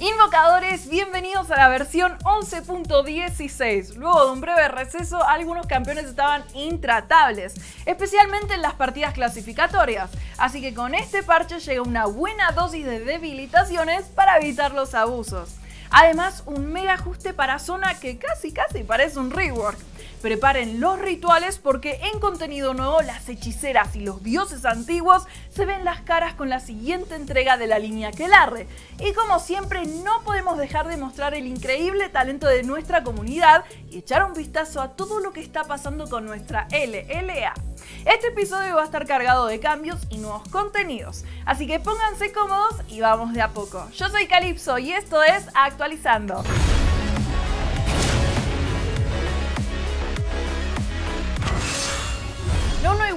Invocadores, bienvenidos a la versión 11.16. Luego de un breve receso, algunos campeones estaban intratables, especialmente en las partidas clasificatorias, así que con este parche llega una buena dosis de debilitaciones para evitar los abusos. Además, un mega ajuste para zona que casi casi parece un rework. Preparen los rituales porque en contenido nuevo las hechiceras y los dioses antiguos se ven las caras con la siguiente entrega de la línea Quelarre. Y como siempre no podemos dejar de mostrar el increíble talento de nuestra comunidad y echar un vistazo a todo lo que está pasando con nuestra LLA. Este episodio va a estar cargado de cambios y nuevos contenidos, así que pónganse cómodos y vamos de a poco. Yo soy Calypso y esto es Actualizando.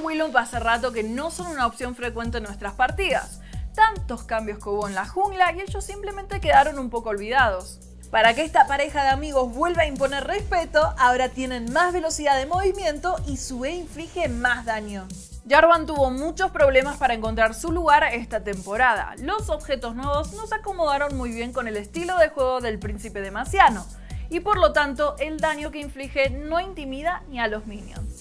Willump hace rato que no son una opción frecuente en nuestras partidas. Tantos cambios que hubo en la jungla y ellos simplemente quedaron un poco olvidados. Para que esta pareja de amigos vuelva a imponer respeto, ahora tienen más velocidad de movimiento y su E inflige más daño. Jarvan tuvo muchos problemas para encontrar su lugar esta temporada. Los objetos nuevos no se acomodaron muy bien con el estilo de juego del príncipe de y por lo tanto el daño que inflige no intimida ni a los minions.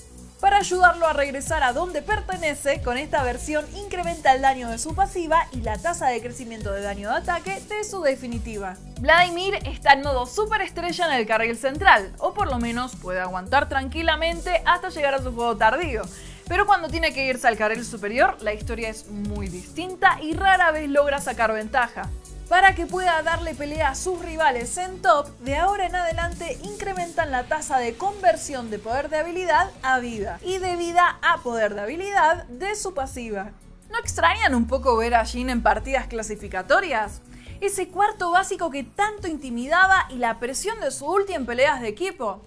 Para ayudarlo a regresar a donde pertenece, con esta versión incrementa el daño de su pasiva y la tasa de crecimiento de daño de ataque de su definitiva. Vladimir está en modo super estrella en el carril central, o por lo menos puede aguantar tranquilamente hasta llegar a su juego tardío. Pero cuando tiene que irse al carril superior, la historia es muy distinta y rara vez logra sacar ventaja. Para que pueda darle pelea a sus rivales en top, de ahora en adelante incrementan la tasa de conversión de poder de habilidad a vida y de vida a poder de habilidad de su pasiva. ¿No extrañan un poco ver a Jin en partidas clasificatorias? Ese cuarto básico que tanto intimidaba y la presión de su ulti en peleas de equipo.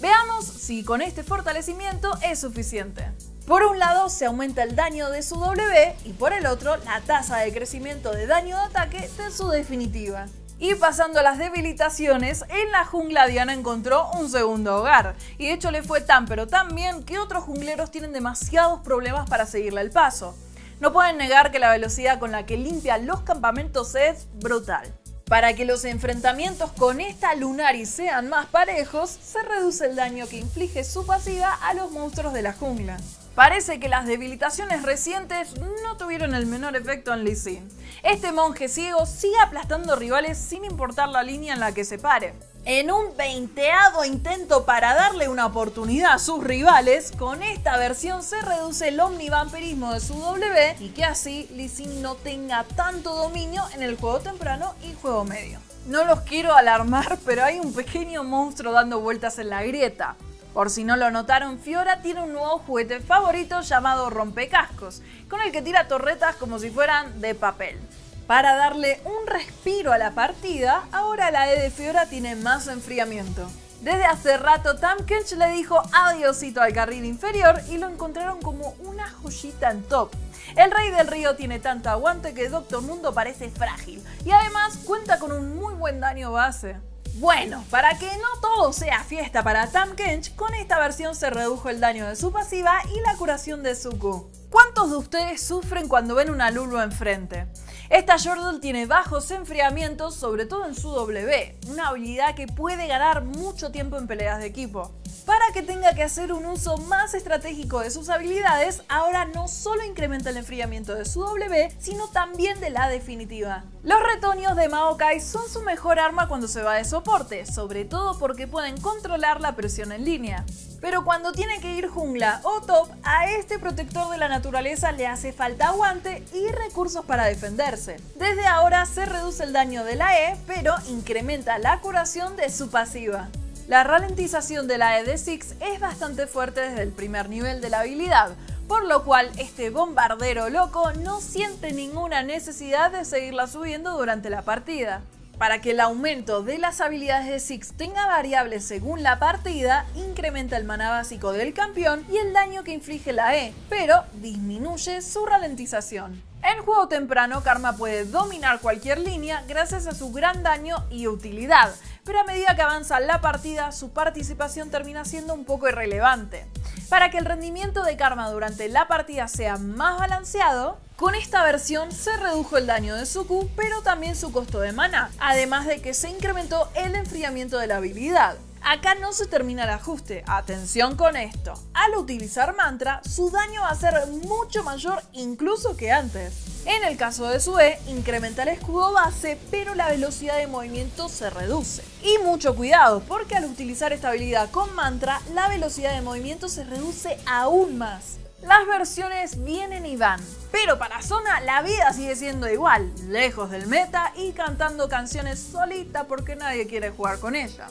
Veamos si con este fortalecimiento es suficiente. Por un lado se aumenta el daño de su W y por el otro la tasa de crecimiento de daño de ataque de su definitiva. Y pasando a las debilitaciones, en la jungla Diana encontró un segundo hogar. Y de hecho le fue tan pero tan bien que otros jungleros tienen demasiados problemas para seguirle el paso. No pueden negar que la velocidad con la que limpia los campamentos es brutal. Para que los enfrentamientos con esta Lunari sean más parejos, se reduce el daño que inflige su pasiva a los monstruos de la jungla. Parece que las debilitaciones recientes no tuvieron el menor efecto en Lee. Este monje ciego sigue aplastando rivales sin importar la línea en la que se pare. En un veinteado intento para darle una oportunidad a sus rivales, con esta versión se reduce el omnivampirismo de su W y que así Lee no tenga tanto dominio en el juego temprano y juego medio. No los quiero alarmar, pero hay un pequeño monstruo dando vueltas en la grieta. Por si no lo notaron, Fiora tiene un nuevo juguete favorito llamado rompecascos, con el que tira torretas como si fueran de papel. Para darle un respiro a la partida, ahora la E de Fiora tiene más enfriamiento. Desde hace rato Tam Kench le dijo adiosito al carril inferior y lo encontraron como una joyita en top. El rey del río tiene tanto aguante que Doctor Mundo parece frágil y además cuenta con un muy buen daño base. Bueno, para que no todo sea fiesta para Tam Kench, con esta versión se redujo el daño de su pasiva y la curación de su Q. ¿Cuántos de ustedes sufren cuando ven una Lulu enfrente? Esta Yordle tiene bajos enfriamientos, sobre todo en su W, una habilidad que puede ganar mucho tiempo en peleas de equipo. Para que tenga que hacer un uso más estratégico de sus habilidades, ahora no solo incrementa el enfriamiento de su W, sino también de la definitiva. Los retoños de Maokai son su mejor arma cuando se va de soporte, sobre todo porque pueden controlar la presión en línea. Pero cuando tiene que ir jungla o top, a este protector de la naturaleza le hace falta aguante y recursos para defenderse. Desde ahora se reduce el daño de la E, pero incrementa la curación de su pasiva. La ralentización de la E de Six es bastante fuerte desde el primer nivel de la habilidad, por lo cual este bombardero loco no siente ninguna necesidad de seguirla subiendo durante la partida. Para que el aumento de las habilidades de Six tenga variables según la partida, incrementa el mana básico del campeón y el daño que inflige la E, pero disminuye su ralentización. En juego temprano, Karma puede dominar cualquier línea gracias a su gran daño y utilidad, pero a medida que avanza la partida, su participación termina siendo un poco irrelevante. Para que el rendimiento de Karma durante la partida sea más balanceado, Con esta versión se redujo el daño de Suku, pero también su costo de mana, además de que se incrementó el enfriamiento de la habilidad. Acá no se termina el ajuste, atención con esto. Al utilizar mantra, su daño va a ser mucho mayor incluso que antes. En el caso de su E, incrementa el escudo base, pero la velocidad de movimiento se reduce. Y mucho cuidado, porque al utilizar esta habilidad con mantra, la velocidad de movimiento se reduce aún más. Las versiones vienen y van, pero para Zona la vida sigue siendo igual, lejos del meta y cantando canciones solita porque nadie quiere jugar con ella.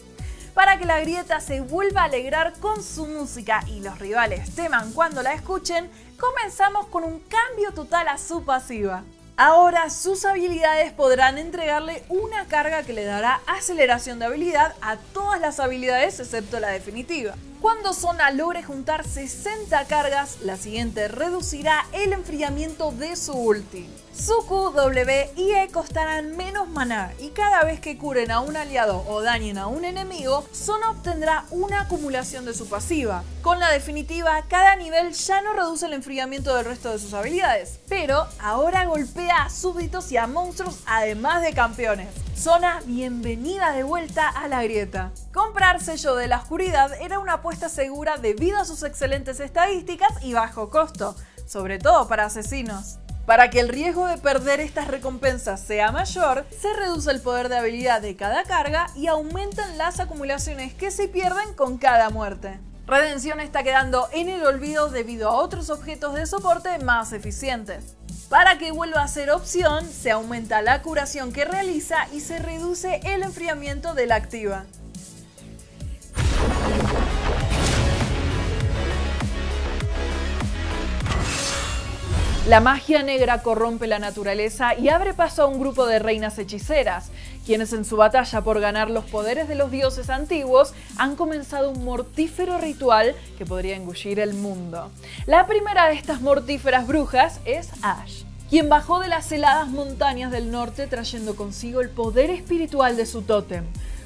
Para que la grieta se vuelva a alegrar con su música y los rivales teman cuando la escuchen, comenzamos con un cambio total a su pasiva. Ahora sus habilidades podrán entregarle una carga que le dará aceleración de habilidad a todas las habilidades excepto la definitiva. Cuando Zona logre juntar 60 cargas, la siguiente reducirá el enfriamiento de su ulti. Su Q, W y E costarán menos maná y cada vez que curen a un aliado o dañen a un enemigo, Zona obtendrá una acumulación de su pasiva. Con la definitiva, cada nivel ya no reduce el enfriamiento del resto de sus habilidades, pero ahora golpea a súbditos y a monstruos además de campeones. Zona, bienvenida de vuelta a la grieta. Comprar sello de la oscuridad era una apuesta segura debido a sus excelentes estadísticas y bajo costo, sobre todo para asesinos. Para que el riesgo de perder estas recompensas sea mayor, se reduce el poder de habilidad de cada carga y aumentan las acumulaciones que se pierden con cada muerte. Redención está quedando en el olvido debido a otros objetos de soporte más eficientes. Para que vuelva a ser opción, se aumenta la curación que realiza y se reduce el enfriamiento de la activa. La magia negra corrompe la naturaleza y abre paso a un grupo de reinas hechiceras, quienes en su batalla por ganar los poderes de los dioses antiguos han comenzado un mortífero ritual que podría engullir el mundo. La primera de estas mortíferas brujas es Ash, quien bajó de las heladas montañas del norte trayendo consigo el poder espiritual de su tótem,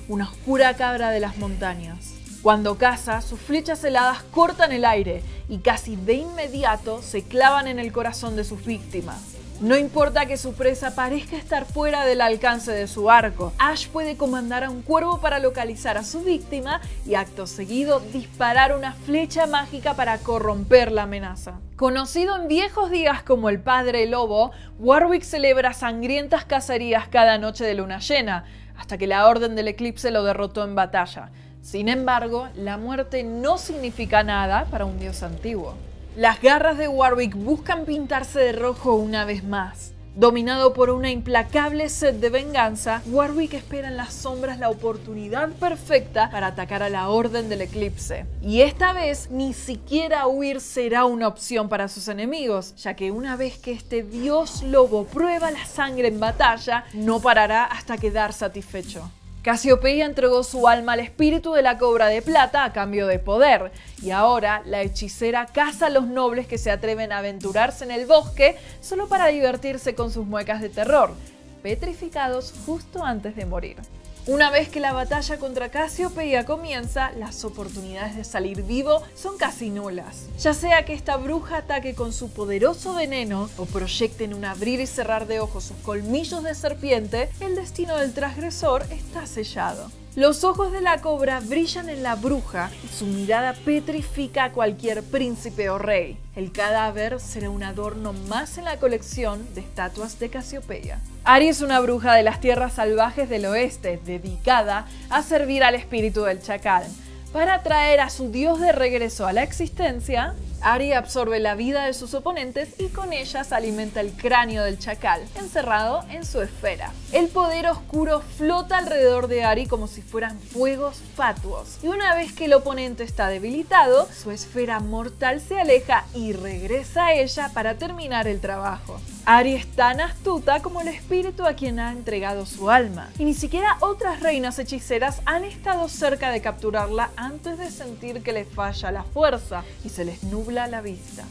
una oscura cabra de las montañas. Cuando caza, sus flechas heladas cortan el aire y casi de inmediato se clavan en el corazón de sus víctimas. No importa que su presa parezca estar fuera del alcance de su arco, Ash puede comandar a un cuervo para localizar a su víctima y acto seguido disparar una flecha mágica para corromper la amenaza. Conocido en viejos días como el Padre Lobo, Warwick celebra sangrientas cacerías cada noche de luna llena, hasta que la Orden del Eclipse lo derrotó en batalla. Sin embargo, la muerte no significa nada para un dios antiguo. Las garras de Warwick buscan pintarse de rojo una vez más. Dominado por una implacable sed de venganza, Warwick espera en las sombras la oportunidad perfecta para atacar a la Orden del Eclipse. Y esta vez ni siquiera huir será una opción para sus enemigos, ya que una vez que este dios lobo prueba la sangre en batalla, no parará hasta quedar satisfecho. Casiopeia entregó su alma al espíritu de la cobra de plata a cambio de poder, y ahora la hechicera caza a los nobles que se atreven a aventurarse en el bosque solo para divertirse con sus muecas de terror, petrificados justo antes de morir. Una vez que la batalla contra Casiopeia comienza, las oportunidades de salir vivo son casi nulas. Ya sea que esta bruja ataque con su poderoso veneno o proyecte en un abrir y cerrar de ojos sus colmillos de serpiente, el destino del transgresor está sellado. Los ojos de la cobra brillan en la bruja y su mirada petrifica a cualquier príncipe o rey. El cadáver será un adorno más en la colección de estatuas de Casiopeia. Ari es una bruja de las tierras salvajes del oeste, dedicada a servir al espíritu del chacal. Para traer a su dios de regreso a la existencia, Ari absorbe la vida de sus oponentes y con ellas alimenta el cráneo del chacal, encerrado en su esfera. El poder oscuro flota alrededor de Ari como si fueran fuegos fatuos, y una vez que el oponente está debilitado, su esfera mortal se aleja y regresa a ella para terminar el trabajo. Ari es tan astuta como el espíritu a quien ha entregado su alma, y ni siquiera otras reinas hechiceras han estado cerca de capturarla antes de sentir que les falla la fuerza y se les nubla la vista.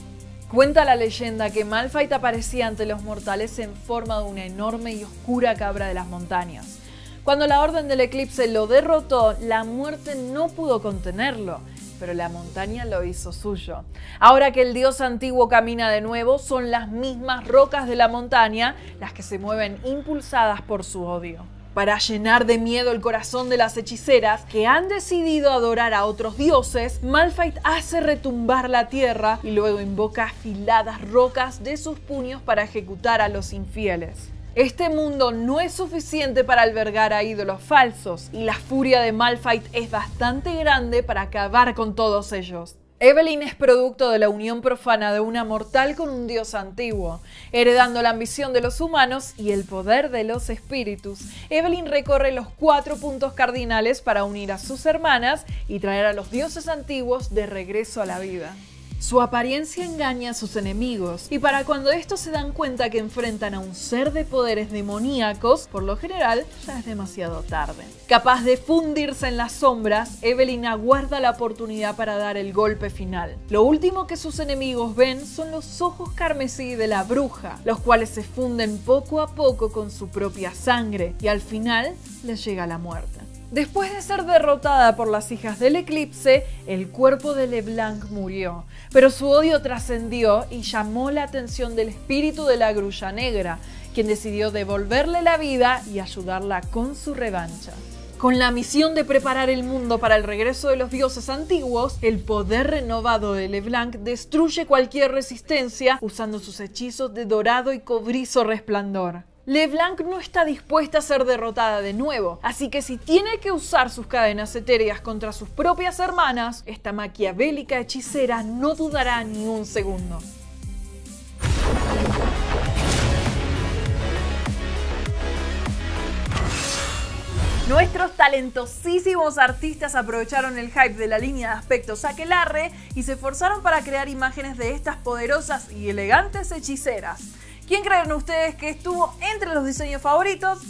Cuenta la leyenda que Malphite aparecía ante los mortales en forma de una enorme y oscura cabra de las montañas. Cuando la Orden del Eclipse lo derrotó, la muerte no pudo contenerlo pero la montaña lo hizo suyo. Ahora que el dios antiguo camina de nuevo, son las mismas rocas de la montaña las que se mueven impulsadas por su odio para llenar de miedo el corazón de las hechiceras que han decidido adorar a otros dioses, Malphite hace retumbar la tierra y luego invoca afiladas rocas de sus puños para ejecutar a los infieles. Este mundo no es suficiente para albergar a ídolos falsos y la furia de Malphite es bastante grande para acabar con todos ellos. Evelyn es producto de la unión profana de una mortal con un dios antiguo, heredando la ambición de los humanos y el poder de los espíritus. Evelyn recorre los cuatro puntos cardinales para unir a sus hermanas y traer a los dioses antiguos de regreso a la vida. Su apariencia engaña a sus enemigos, y para cuando estos se dan cuenta que enfrentan a un ser de poderes demoníacos, por lo general ya es demasiado tarde. Capaz de fundirse en las sombras, Evelyn aguarda la oportunidad para dar el golpe final. Lo último que sus enemigos ven son los ojos carmesí de la bruja, los cuales se funden poco a poco con su propia sangre, y al final les llega la muerte. Después de ser derrotada por las hijas del eclipse, el cuerpo de LeBlanc murió, pero su odio trascendió y llamó la atención del espíritu de la grulla negra, quien decidió devolverle la vida y ayudarla con su revancha. Con la misión de preparar el mundo para el regreso de los dioses antiguos, el poder renovado de LeBlanc destruye cualquier resistencia usando sus hechizos de dorado y cobrizo resplandor. LeBlanc no está dispuesta a ser derrotada de nuevo, así que si tiene que usar sus cadenas etéreas contra sus propias hermanas, esta maquiavélica hechicera no dudará ni un segundo. Nuestros talentosísimos artistas aprovecharon el hype de la línea de aspectos Aquelarre y se esforzaron para crear imágenes de estas poderosas y elegantes hechiceras. ¿Quién creen ustedes que estuvo entre los diseños favoritos?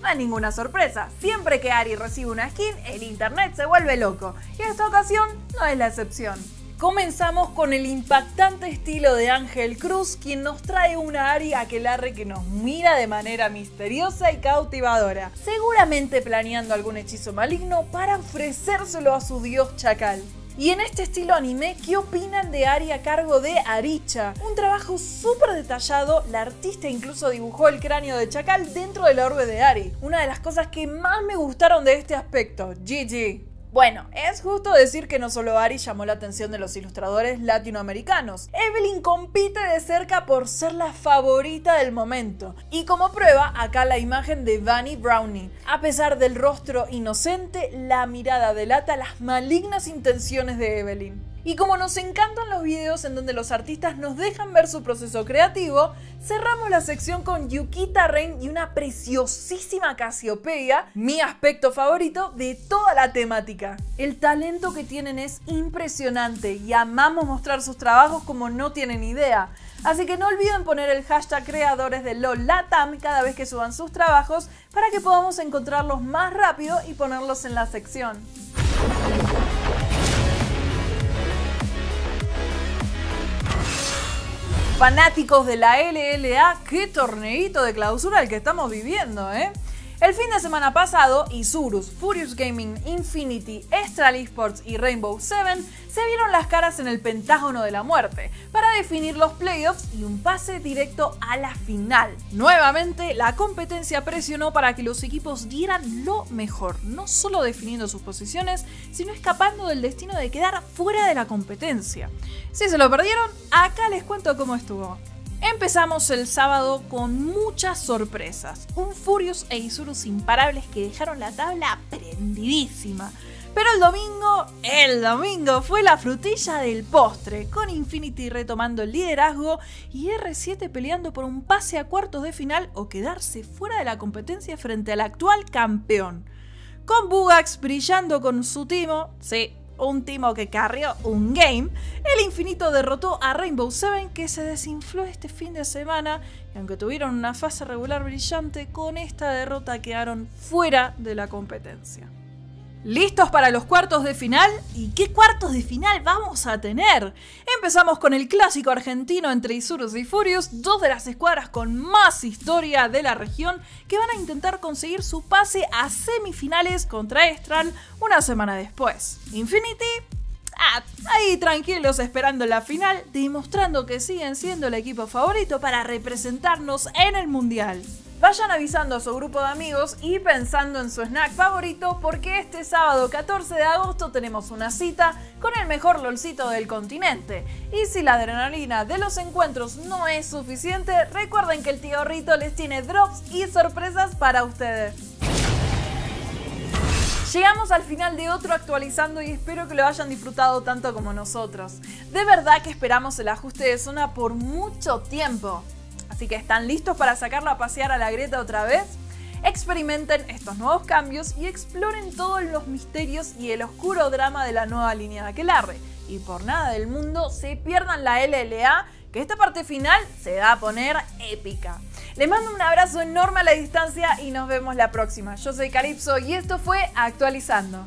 No hay ninguna sorpresa. Siempre que Ari recibe una skin, el internet se vuelve loco. Y esta ocasión no es la excepción. Comenzamos con el impactante estilo de Ángel Cruz, quien nos trae una Ari aquelarre que nos mira de manera misteriosa y cautivadora, seguramente planeando algún hechizo maligno para ofrecérselo a su dios chacal. Y en este estilo anime, ¿qué opinan de Ari a cargo de Aricha? Un trabajo súper detallado, la artista incluso dibujó el cráneo de Chacal dentro del orbe de Ari. Una de las cosas que más me gustaron de este aspecto, GG. Bueno, es justo decir que no solo Ari llamó la atención de los ilustradores latinoamericanos. Evelyn compite de cerca por ser la favorita del momento. Y como prueba, acá la imagen de Bunny Brownie. A pesar del rostro inocente, la mirada delata las malignas intenciones de Evelyn. Y como nos encantan los videos en donde los artistas nos dejan ver su proceso creativo, cerramos la sección con Yukita Rain y una preciosísima Casiopeia, mi aspecto favorito de toda la temática. El talento que tienen es impresionante y amamos mostrar sus trabajos como no tienen idea. Así que no olviden poner el hashtag creadores de LOLATAM cada vez que suban sus trabajos para que podamos encontrarlos más rápido y ponerlos en la sección. Fanáticos de la LLA, qué torneito de clausura el que estamos viviendo, ¿eh? El fin de semana pasado, Isurus, Furious Gaming, Infinity, Estral Esports y Rainbow Seven se vieron las caras en el Pentágono de la Muerte para definir los playoffs y un pase directo a la final. Nuevamente, la competencia presionó para que los equipos dieran lo mejor, no solo definiendo sus posiciones, sino escapando del destino de quedar fuera de la competencia. Si se lo perdieron, acá les cuento cómo estuvo. Empezamos el sábado con muchas sorpresas. Un Furious e Isurus imparables que dejaron la tabla prendidísima. Pero el domingo, el domingo fue la frutilla del postre, con Infinity retomando el liderazgo y R7 peleando por un pase a cuartos de final o quedarse fuera de la competencia frente al actual campeón. Con Bugax brillando con su timo, sí, un timo que carrió un game, el infinito derrotó a Rainbow Seven que se desinfló este fin de semana y aunque tuvieron una fase regular brillante, con esta derrota quedaron fuera de la competencia. ¿Listos para los cuartos de final? ¿Y qué cuartos de final vamos a tener? Empezamos con el clásico argentino entre Isurus y Furious, dos de las escuadras con más historia de la región que van a intentar conseguir su pase a semifinales contra Estral una semana después. Infinity ah, ahí tranquilos esperando la final, demostrando que siguen siendo el equipo favorito para representarnos en el Mundial. Vayan avisando a su grupo de amigos y pensando en su snack favorito porque este sábado 14 de agosto tenemos una cita con el mejor lolcito del continente. Y si la adrenalina de los encuentros no es suficiente, recuerden que el tío Rito les tiene drops y sorpresas para ustedes. Llegamos al final de otro actualizando y espero que lo hayan disfrutado tanto como nosotros. De verdad que esperamos el ajuste de zona por mucho tiempo. Así que están listos para sacarla a pasear a la grieta otra vez. Experimenten estos nuevos cambios y exploren todos los misterios y el oscuro drama de la nueva línea de Aquelarre. Y por nada del mundo se pierdan la LLA, que esta parte final se va a poner épica. Les mando un abrazo enorme a la distancia y nos vemos la próxima. Yo soy Calypso y esto fue Actualizando.